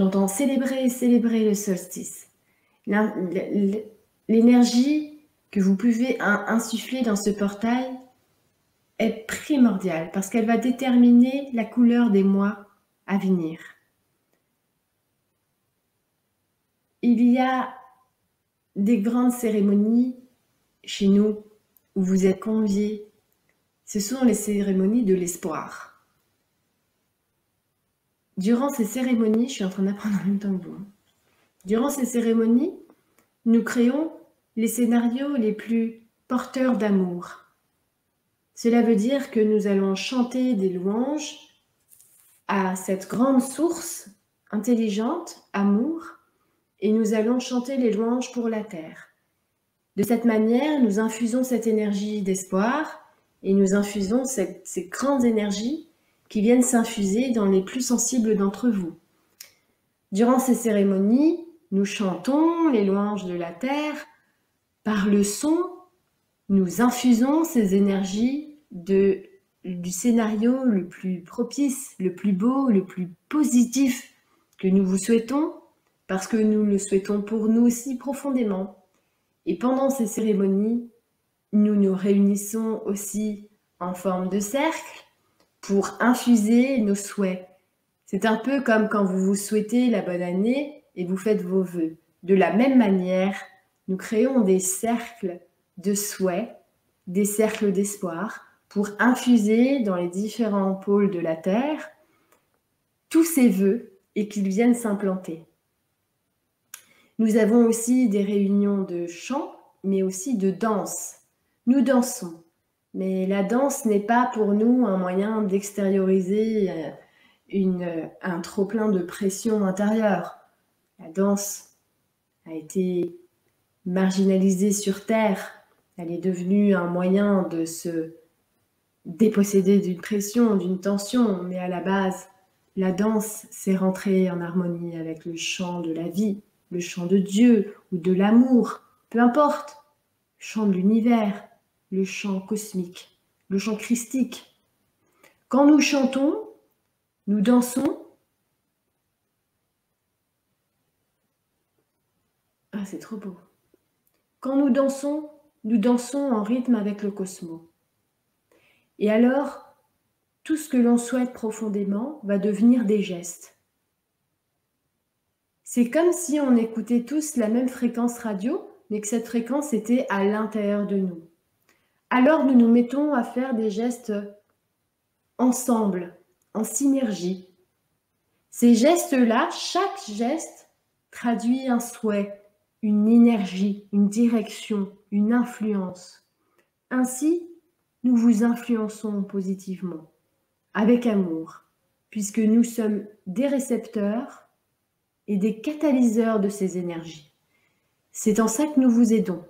J'entends célébrer, célébrer le solstice. L'énergie que vous pouvez insuffler dans ce portail est primordiale parce qu'elle va déterminer la couleur des mois à venir. Il y a des grandes cérémonies chez nous où vous êtes conviés. Ce sont les cérémonies de l'espoir. Durant ces cérémonies, je suis en train d'apprendre en même temps que vous. Hein. Durant ces cérémonies, nous créons les scénarios les plus porteurs d'amour. Cela veut dire que nous allons chanter des louanges à cette grande source intelligente, amour, et nous allons chanter les louanges pour la terre. De cette manière, nous infusons cette énergie d'espoir et nous infusons ces grandes énergies qui viennent s'infuser dans les plus sensibles d'entre vous. Durant ces cérémonies, nous chantons les louanges de la terre. Par le son, nous infusons ces énergies du scénario le plus propice, le plus beau, le plus positif que nous vous souhaitons, parce que nous le souhaitons pour nous aussi profondément. Et pendant ces cérémonies, nous nous réunissons aussi en forme de cercle pour infuser nos souhaits. C'est un peu comme quand vous vous souhaitez la bonne année et vous faites vos voeux. De la même manière, nous créons des cercles de souhait, des cercles d'espoir pour infuser dans les différents pôles de la Terre tous ces vœux et qu'ils viennent s'implanter. Nous avons aussi des réunions de chant, mais aussi de danse. Nous dansons, mais la danse n'est pas pour nous un moyen d'extérioriser euh, une, un trop-plein de pression intérieure. La danse a été marginalisée sur Terre. Elle est devenue un moyen de se déposséder d'une pression, d'une tension, mais à la base, la danse, c'est rentrer en harmonie avec le chant de la vie, le chant de Dieu ou de l'amour, peu importe, le chant de l'univers, le chant cosmique, le chant christique. Quand nous chantons, nous dansons, Ah, c'est trop beau. Quand nous dansons, nous dansons en rythme avec le cosmos. Et alors, tout ce que l'on souhaite profondément va devenir des gestes. C'est comme si on écoutait tous la même fréquence radio, mais que cette fréquence était à l'intérieur de nous. Alors nous nous mettons à faire des gestes ensemble, en synergie. Ces gestes-là, chaque geste traduit un souhait, une énergie, une direction, une influence. Ainsi, nous vous influençons positivement, avec amour, puisque nous sommes des récepteurs et des catalyseurs de ces énergies. C'est en ça que nous vous aidons.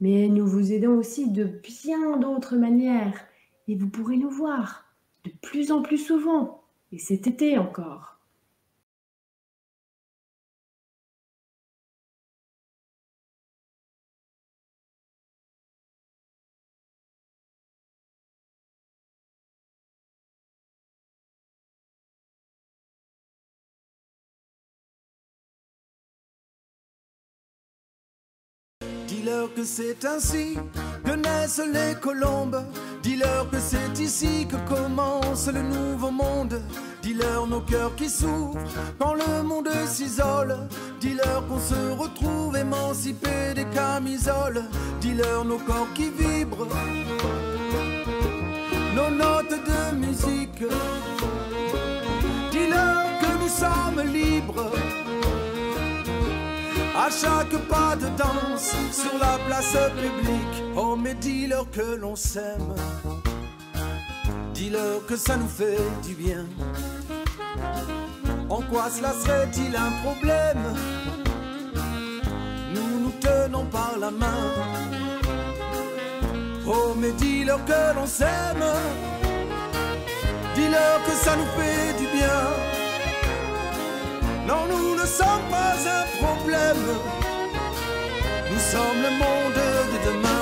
Mais nous vous aidons aussi de bien d'autres manières, et vous pourrez nous voir de plus en plus souvent, et cet été encore. Dis-leur que c'est ainsi que naissent les colombes. Dis-leur que c'est ici que commence le nouveau monde. Dis-leur nos cœurs qui souffrent quand le monde s'isole. Dis-leur qu'on se retrouve émancipés des camisoles. Dis-leur nos corps qui vibrent, nos notes de musique. Dis-leur que nous sommes libres à chaque pas de danse sur la place publique. Oh, mais dis-leur que l'on s'aime, dis-leur que ça nous fait du bien. En quoi cela serait-il un problème? Nous nous tenons par la main. Oh, mais dis-leur que l'on s'aime, dis-leur que ça nous fait du bien. Non, nous ne sommes pas un problème. Nous sommes le monde de demain.